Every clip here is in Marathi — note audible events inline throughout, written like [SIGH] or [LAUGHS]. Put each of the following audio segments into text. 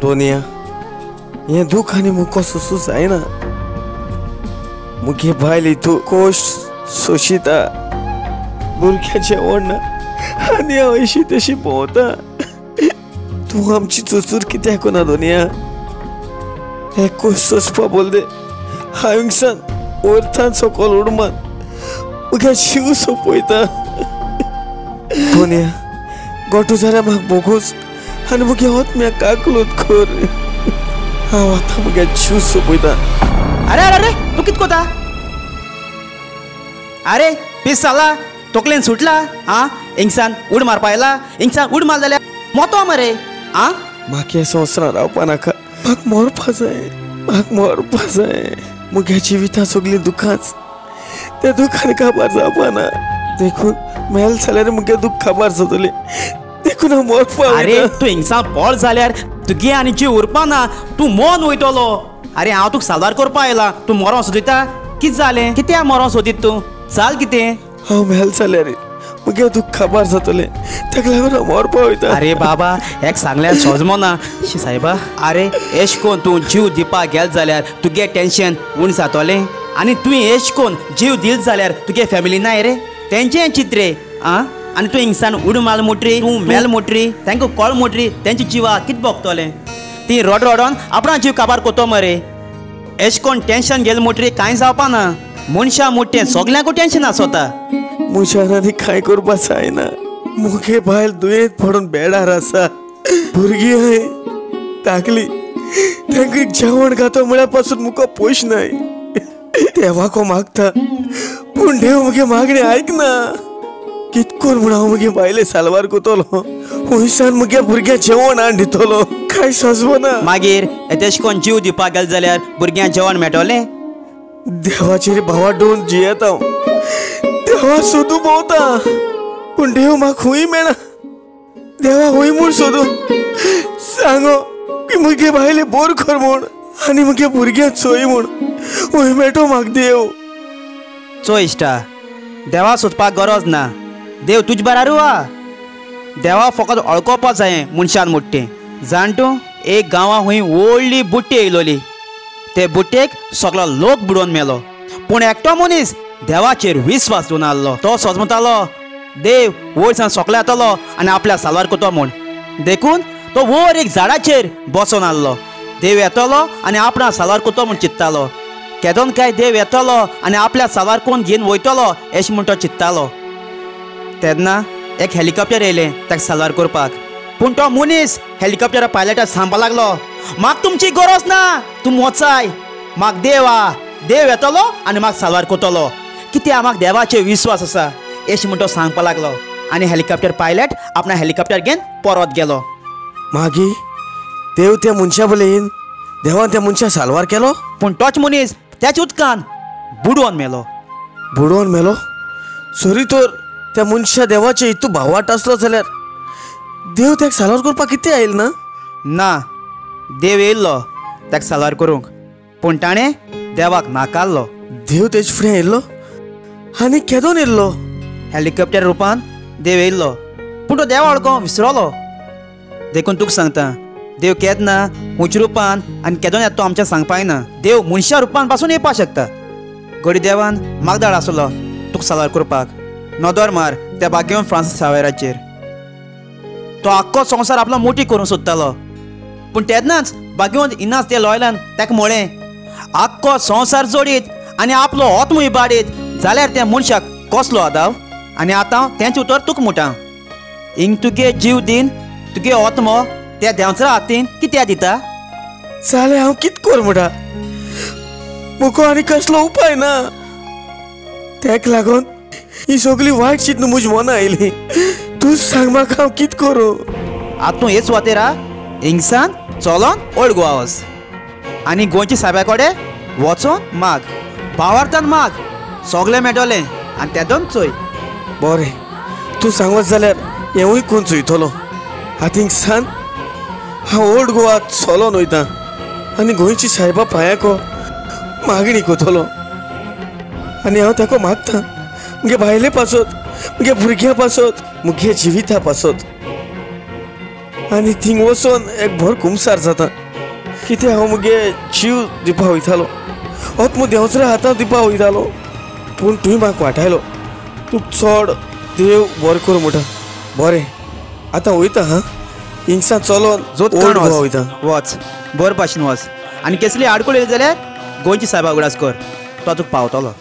दोनिया। हें दुख आनी मुको सुसू जायना मुगे बायल तूं कोश सोशिता। भुरग्या जेवण ना? आनी हांव अशी तशी भोंवता तूं आमची चुचूर कित्याक ना दोनिया? हे कोश सोसपा बोलदे हांव हिंगसान ओरथान सकयल उडमान। मुगे शिव सोपयता दोनिया गोटू जाल्यार म्हाका बोगूच होत म्या काकलोत कर हांव आतां मुगे जीव सोंपयता अरे अरे अरे तू कित कोता अरे पीस जाला तोकलेन सुटला आ इंगसान उड मारपा आयला इंगसान उड मार जाल्यार मोतो मरे आ म्हाका ह्या संवसारान रावपा नाका म्हाका मरपा जाय म्हाका मरपा जाय मुगे जिविता सगलीं दुखांच त्या दुखान काबार जावपा ना देखून मेल जाल्यार मुगे दूख काबार जातलें देखून मरपा अरे. तू इंगसान पळ जाल्यार तुगे आनी जीव उरपा ना तूं मोन वयतलो अरे हांव तुका साल्वार करपा आयला तूं मरो सोदिता? कित जालें कित्याक मरो सोदीत तूं? चाल कितें? हांव मेल जाल्यार मुगे दूख काबार जातलें. ताका लागून हांव मरपा वयता अरे बाबा एक सांगल्यार सोजमो ना. शी सायबा अरे एश कोन तूं जीव दिवपाक गेल जाल्यार तुगे टेन्शन उण जातोलें. आनी तुवें एश कोन जीव दिल जाल्यार तुगे फॅमिली नाय रे. तेंचें चित्रे आ? आनी तूं हिंगसान उड माल मोटरी तूं मेल मोटरी तांकां कॉळ मोटरी तेंचे जिवा कित भोगतोलें ती रोड रोडोन आपणा जीव काबार कोतो मरे. एश कोण टेन्शन गेल मोटरी कांय जावपा ना मनशां मोठें सोगल्यांकू टेन्शन आसोता मुशान आनी कांय करपा जायना मुगे बायल दुयेंत पडून बेडार आसा भुरगीं हाय ताकली तांकां जेवण घातो म्हळ्यारपासून मुको पोश नाय देवाको मागता. पूण देव मुगे मागणी आयकना कितकोन म्हण हांव मुगे बायले सालवार कोतलो हुंयसान मुगे भुरग्या जेवण हाड दितलो कांय सजवना मागीर तेश कोन जीव दिवपाक गेल जाल्यार भुरग्यांक जेवण मेळटलें देवाचेर भावा डोन जियेत हांव. देवा सोदू भोंवता. पूण देव म्हाका खूंय मेळना. देवा खूंय म्हूण सोदू. सांगो की मुगे बायले बोर कर म्हूण आनी मुगे भुरग्यां चोय म्हूण खूंय मेळटो म्हाका देव. चो इश्टा देवा सोदपाक गरज ना. देव तुज बरारू आ. देवा फकत अळकोवपा जाय मनशान मोट्टें जाण तूं एक गांवां हूंय व्हडली बुट्टी येयलोली ते बुट्टेक सगलो लोक बुडोवन मेलो. पूण एकटो मनीस देवाचेर विस्वास दवरून आहलो तो सोजमतालो. देव वयरसान सोगलो येतलो आनी आपल्या सालवार कोतो म्हूण. देखून तो वयर एक झाडाचेर बसोन आहलो देव येतलो आनी आपणा सालवार कोतो म्हूण चिंत्तालो. केदोन काय देव येतलो आनी आपल्या सालवार कोण घेवन वयतलो अशें म्हूण तो चिंत्तालो. तेन्ना एक हेलिकॉप्टर येयलें ताका सालवार करपाक. पूण तो मनीस हेलिकॉप्टरा पायलटाक सांगपा लागलो म्हाका तुमची गरज ना तूं वचाय म्हाका देव आ देव येतलो आनी म्हाका सालवार कोतलो. कित्याक म्हाका देवाचेर विस्वास आसा अशें म्हूण तो सांगपा लागलो. आनी हेलिकॉप्टर पायलट आपणा हेलिकॉप्टर घेवन परत गेलो. मागी देव त्या मनशा बोले येन देवान त्या मनशा सालवार केलो? पूण तोच मनीस त्याच उदकान बुडोवन मेलो. बुडोवन मेलो? सरी तर त्या मनशा देवाचे इतू भावाट आसलो जाल्यार देव ताका सालवार करपाक कितें आयल ना? ना देव येयल्लो ताका सालवार करूंक. पूण ताणें देवाक नाकारलो देव तेजे फुडें येयल्लो? आनी केदोन येयल्लो? हेलिकॉप्टर रुपान देव येयल्लो. पूण तो देवा वळखो विसरलो. देखून तुका सांगता देव केदना उंच रुपान आनी केदोन येता तो आमच्या सांगपाक ना देव मनशा रुपानपासून येवपाक शकता. घडी देवान मागदाड आसलो तुका सालवार करपाक. नदर मार त्या भाग्यवन फ्रांसीस सावेराचेर तो आख्खो संवसार आपलो मोठी करूंक सोदतालो. पूण तेन्नाच भाग्यवंत इनास ते लॉयलान ताका म्हळें आख्खो संवसार जोडीत आनी आपलो ओत्मूय इबाडीत जाल्यार त्या मनशाक कसलो आदाव? आनी आतां तेंच उतर तुका मुटां. इंग तुगे जीव दीन तुगे ओत्मो त्या देंवचरा हातीन कित्या दिता? जाल्यार हांव कित कर म्हणटा मुको आनी कसलो उपाय ना? तेका लागून ही सगळी वायट चिंतन म्हजी मना आयली तूं सांग म्हाका हांव कित करूं? आतां तूं हेच वातेरा हिंगसान चलोन ओल्ड गोवा वच आनी गोंयच्या साब्या कडेन वचोन माग। भावार्थान माग। सगळें मेळटलें आनी तेदोन चोय बरें तूं सांगत जाल्यार हेंवूय कोण चोयतलो हातींक सान हांव ओल्ड गोवात चलोन वयतां आनी गोंयची सायबा पांयाको मागणी कोतलो आनी हांव ताका मागतां। मुगे बायले पासत मुगे भुरग्यां पासत मुगे जिविता पासत. आनी थिंग वचोन एक भर कुमसार जाता. कितें हांव मुगे जीव दिवपा वयतालो होत मग देंवचऱ्या हातांत दिवपा वयतालो पूण तुवें म्हाका वाटायलो. तुका चड देव बरें कर म्हणटा बरें आतां वयता हा? हिंगसा चलोन जोत वयता वच बरे भाशेन वच आनी कसली आडकोळ येली जाल्यार गोंयची सायबा उगडास कर. तो तुका पावतलो.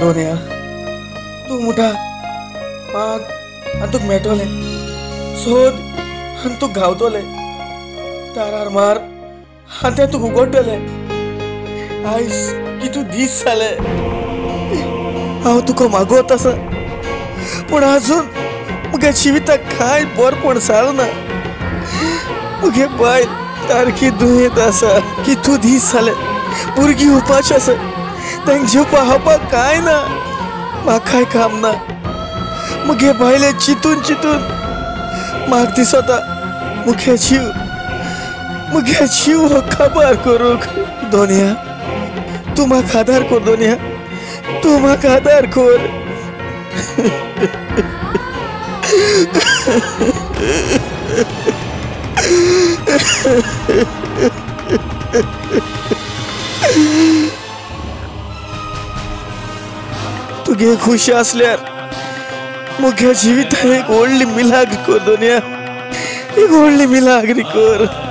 दोनया तूं मुठा पाग आनी तुका मेळटोलें सोद आनी तुका गावतोलें तारार मार आनी तें तुका उगडटलें आयज कितू दीस जाले हांव तुका मागोत आसा पूण आजून मुगे जिविताक कांय बरपण जालें ना. मुगे बाय सारखी दुयेंत आसा की तू दीस जाले भुरगीं उपाशी आसा तांकां जेवपा हावपाक कांय ना. म्हाका कांय काम ना. मुगे बायले चिंतून चिंतून. म्हाका दिसता मुगे जीव. मुगे जीव हो काबार करूंक दोनया तूं म्हाका आदार कर दोनया तूं म्हाका आदार कर [LAUGHS] तुगे खुश आसल्यार मुख्या जीवित एक व्हडली मिलाग्री कर दुनिया. एक व्हडली मिलाग्री कर.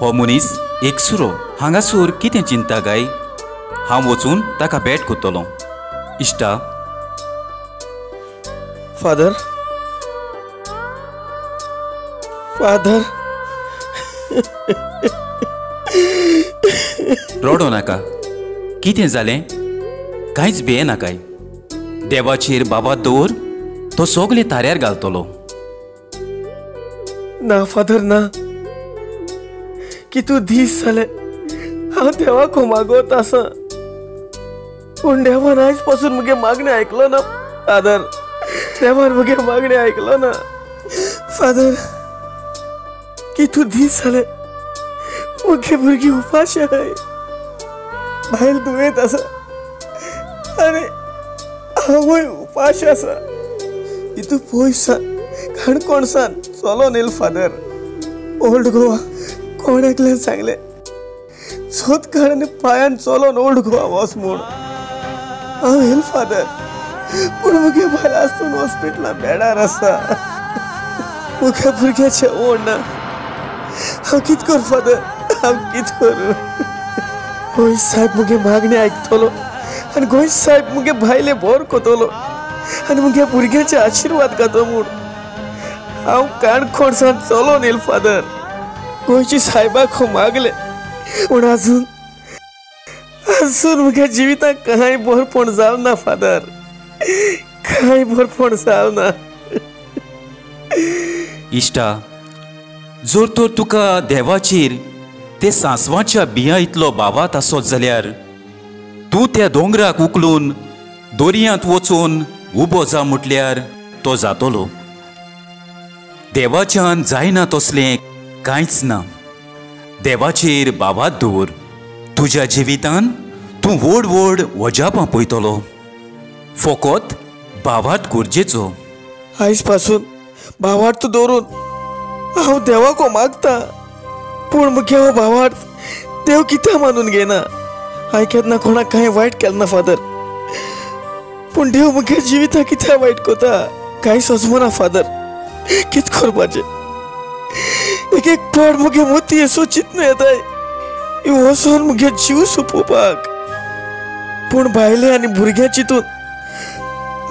हो मनीस एकसुरो हांगासूर कितें चिंता काय हांव वचून ताका भेट कोत्तलों इश्टा फादर फादर रडो नाका कितें जालें कांयच भिये नाकाय देवाचेर बाबा दवर तो सोगले ताऱ्यार घालतलो ना फादर ना कितू दीस झाले. हांव देवाक मागवत आसा पूण देवान आयजपासून मुगे मागणी आयकलो ना फादर देवान मुगे मागणी आयकलो ना फादर कितू दीस झाले. मुगे भुरगीं उपाश आहाय बायल दुयेंत आसा आनी हांवूय उपाश आसा इतू पयसान काणकोणसान चलोन येल फादर ओल्ड गोवा. कोण एकल्यान सांगले सोद काळाने पायान चलोन ओल्ड गोवा वच म्हूण हांव येल फादर पूण मुगे बायल आसून हॉस्पिटला बेडार आसा मुगे भुरग्याचें ओड ना. हांव कित कर फादर? हांव कित करूं? गोंय साहेब मुगे मागणी आयकतलो आनी गोंय साहेब मुगे भायले बोर कोतलो. आनी मुगे भुरग्याचे आशिर्वाद घातो म्हूण हांव काणकोणसान चलोन येल फादर. गोंयची सायबाक मागले. पूण आजून आजून मुगे जिविताक कांय बरपण जावना फादर कांय बरपण जावना इश्टा जर तर तुका देवाचेर ते सांसवाच्या बिया इतलो बाबात आसत जाल्यार तूं त्या दोंगराक उखलून दोरयांत वचून उबो जा म्हटल्यार तो जातलो. देवाच्यान जायना तसलें कांयच ना. देवाचेर बाबात दवर तुज्या जिवितान तूं व्हड व्हड वजाप आपयतलो फकत बाबात गरजेचो. आयजपासून भावार्थ दवरून हांव देवाको मागता. पूण मुगे हो भावार्थ देव कित्या मानून घेना? हांवें केन्ना कोणाक कांय वायट केलें ना फादर. पूण देव मुगे जिविता कित्या वायट कोता कांय सोजमना फादर. कित करपाचें एक एक पाड मुगे मोती असो चिंतन येताय वचोन मुगे जीव सोंपोवपाक पूण बायले आनी भुरग्यां चिंतून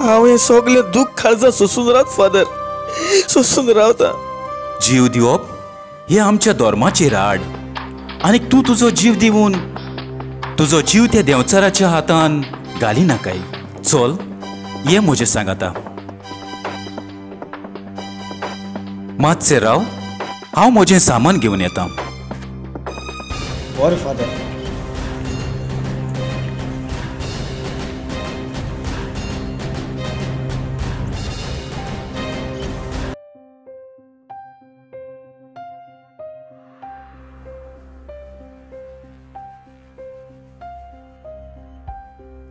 हांव हें सगलें दूख काळजां सोसून रावत फादर सोंसून रावता जीव दिवप हे आमच्या धर्माचेर राड. आनी तूं तुजो जीव दिवून तुजो जीव त्या देंवचाराच्या हातान घाली नाकाय चल ये म्हजें सांगाता मातशें राव हांव म्हजें सामान घेवन येतां बरें फादर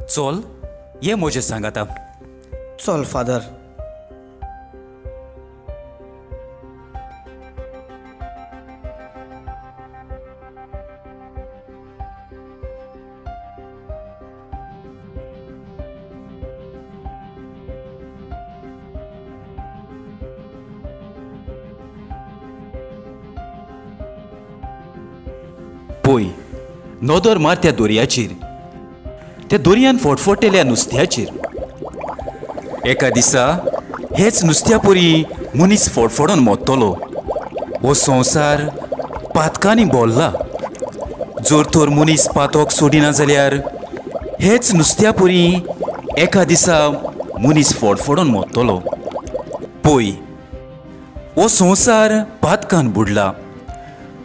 चल ये म्हजें सांग आतां चल फादर पळय नदर मार त्या दोरयाचेर त्या दोरयान फटफटलेल्या नुस्त्याचेर एका दिसा हेच नुस्त्या परी मनीस फडफडोन मोडटलो हो संवसार पातकांनी बोल्ला जर तर मनीस पातोक सोडिना जाल्यार हेच नुस्त्या परी एका दिसा मनीस फडफडोन मोडटलो पळय हो संवसार पातकान बुडला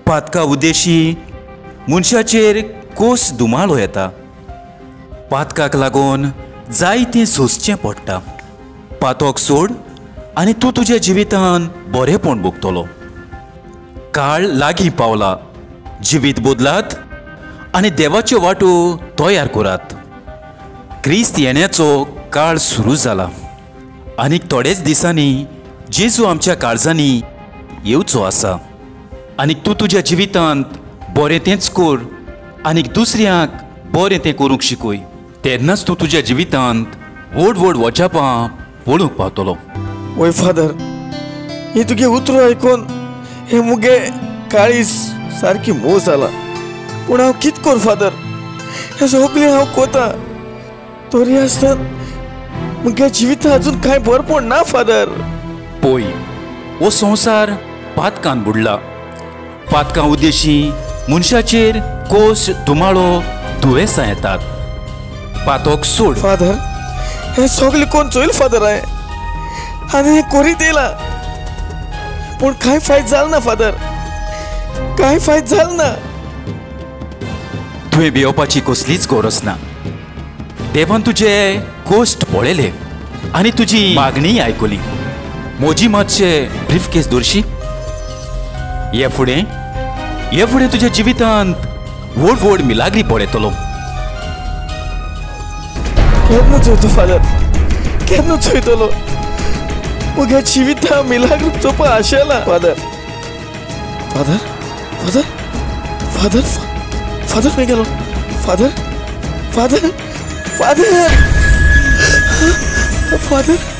पातका उद्देशी मनशाचेर कोस दुमाळो येता पातकाक लागून जायतें सोंसचें पडटा पातोक सोड आनी तूं तुज्या जिवितांत बरेपण भोगतलो. काळ लागीं पावला. जिवीत बदलात आनी देवाच्यो वाटो तयार करात. क्रिस्त येण्याचो काळ सुरू जाला. आनीक थोडेच दिसांनी जेजू आमच्या काळजांनी येवचो आसा. आनीक तूं तुज्या जिवितांत बरें तेंच कर आनीक दुसऱ्यांक बरें तें करूंक शिकय. तेन्नाच तूं तुज्या जिवितांत व्हड व्हड वचापां पळोवंक पावतलो. वय फादर ही तुगे उतर आयकून हे मुगे काळीस सारकी मोस जाला पूण हांव कित कर फादर? हे सगळें हांव कोता. तरी आसतना मुगे जिवितां अजून कांय बरपण ना फादर. पळय हो संवसार पातकान बुडला. पातकां उद्देशी मनशाचेर कोस दुमाळो दुयेंसां येतात. पातोक सोड. फादर हे सगळें कोण चोयल फादर हांवें आनी हें करीत येयला पूण कांय फायद जाल ना फादर? कांय फायद जाल ना? तुवें भिवपाची कसलीच गरज ना. देवान तुजे कोश्ट पळयले आनी तुजी मागणी आयकली म्हजी मातशे ब्रीफ केस दर्शी. हे फुडें. हे फुडें तुज्या जिवितांत व्हड व्हड मिलाग्री पळयतलो केन्ना चोयतो फादर? केन्ना चोयतलो? मुगे जिविता मिलाग्र चोवपा आशेला father. Father? Father? Father? Father खंय गेलो. फादर? फादर? फादर? फादर?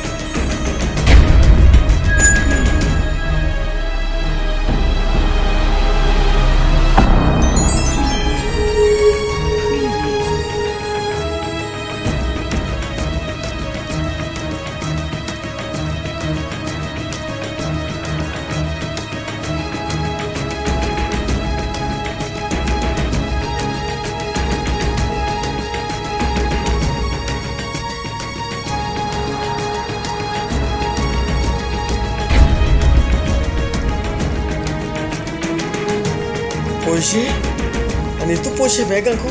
आनी तूं पयशे बॅगांक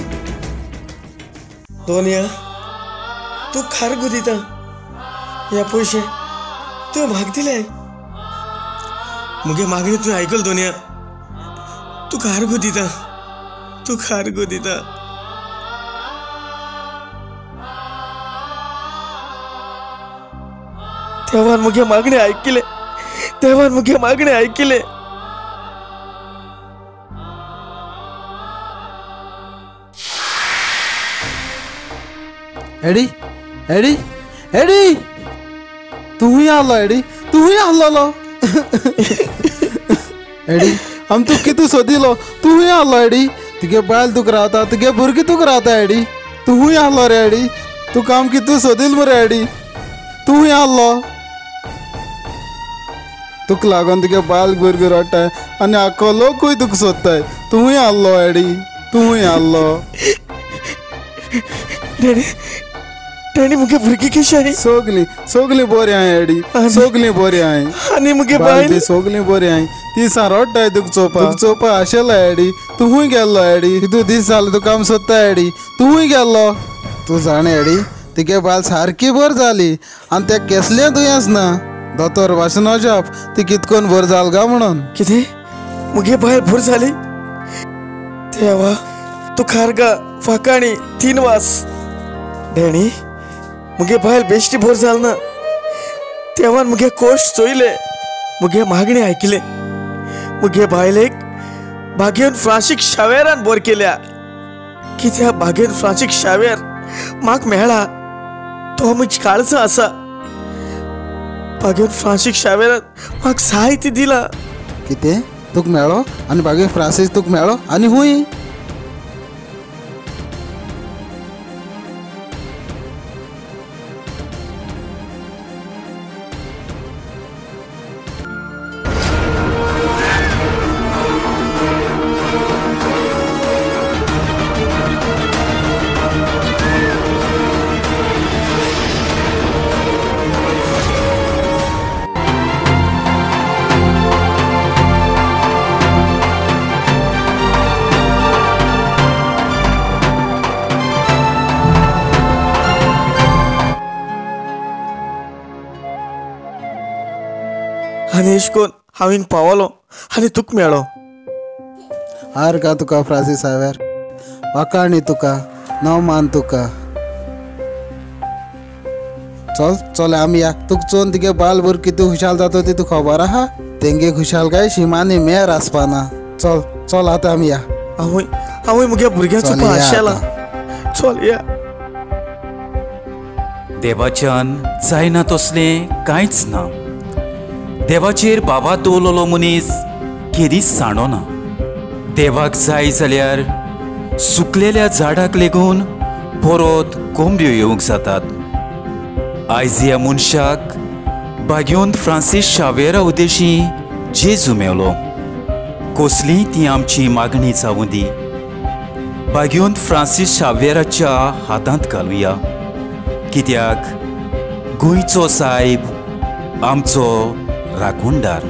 दोनया तूं खारगू दिता ह्या पयशे तुवें म्हाका दिले मुगे मागणी तुवें आयकल दोनया। तूं खारगू दिता तूं खारगू दिता देवान मुगे मागणी आयकिले देवान मुगे मागणी आयकिले एडी एडी एडी तूंय आलो एडी तूंय आसलोलो एडी आम तूं कितू सोदिलो तूंय आसलो एडी तुगे बायल तुका रावता तुगे भुरगीं तुका रावता एडी तूंय आसलो रे एडी तुका आम कितू सोदिल मरे एडी तूंय आसलो तुका लागून तुगे बायल भुरगीं रडटाय आनी आख्खो लोकूय तुका सोदताय तूंय आसलो एडी तूंय आसलो डॅडी तेणी मुगे भुरगी कशी आहे सोगली सोगली बरी हाय एडी सोगली बरी हाय आणि मुगे बायल सोगली बरी हाय ती सा रोडटाय तुक चोपा तुक चोपा आशेला एडी तू हुंय गेल्लो एडी तू दीस जालो तू काम सोदता एडी तू हुंय गेल्लो तू जाणे एडी तिगे बायल सारकी बर जाली आनी ते केसले दुयेंस ना दोतोर भाशेन वचप ती कितकोन बर जाल गा म्हणून किती मुगे बायल भूर झाली तेव्हा तू खारगा फाकाणी तीन वास डेणी मुगे बायल बेश्टी भोर जाल ना. तेव्हा मुगे कोश चोयले मुगे मागणे ऐकले. मुगे बायलेक बागेन फ्रांसीक शावेरान बोर केल्या. कित्या बागेन फ्रांसीक शावेर म्हाक मेळा तो म्हज काळज आसा बागेन फ्रांसीक शावेरान म्हाका साहित्य दिला. कितें? तुक मेळो? आनी बागे फ्रांसीस तुक मेळो? आनी हूंय आनी अशें करून हांव हिंग पावलो आनी तुका मेळ्ळो. हार का तुका फ्रांसीस हांवेर वाकाणी तुका नव मान तुका. चल चल आमी या. तुका चोवन तुगे बाल भर कितू खुशाल जाता ती तुका खबर आहा? तेंगे खुशाल काय शिमानी मेर आसपाना. चल चल आतां आमी या. हांवूय हांवूय मुगे भुरग्याचो चल पा या आशेला आता. चल या. देवाच्यान जायना तसलें कांयच ना. देवाचेर बाबा दवरलेलो मनीस केदीच सांडोना. देवाक जाय जाल्यार सुकलेल्या झाडाक लेगून परत कोंबड्यो येवंक जातात. आयज ह्या मनशाक बागेंत फ्रांसीस शावेरा उदेशी जेजू मेवलो. कसलीय ती आमची मागणी जावं दी. बागेंत फ्रांसीस शावेराच्या हातांत घालुया. कित्याक? गोंयचो सायब आमचो Ragundar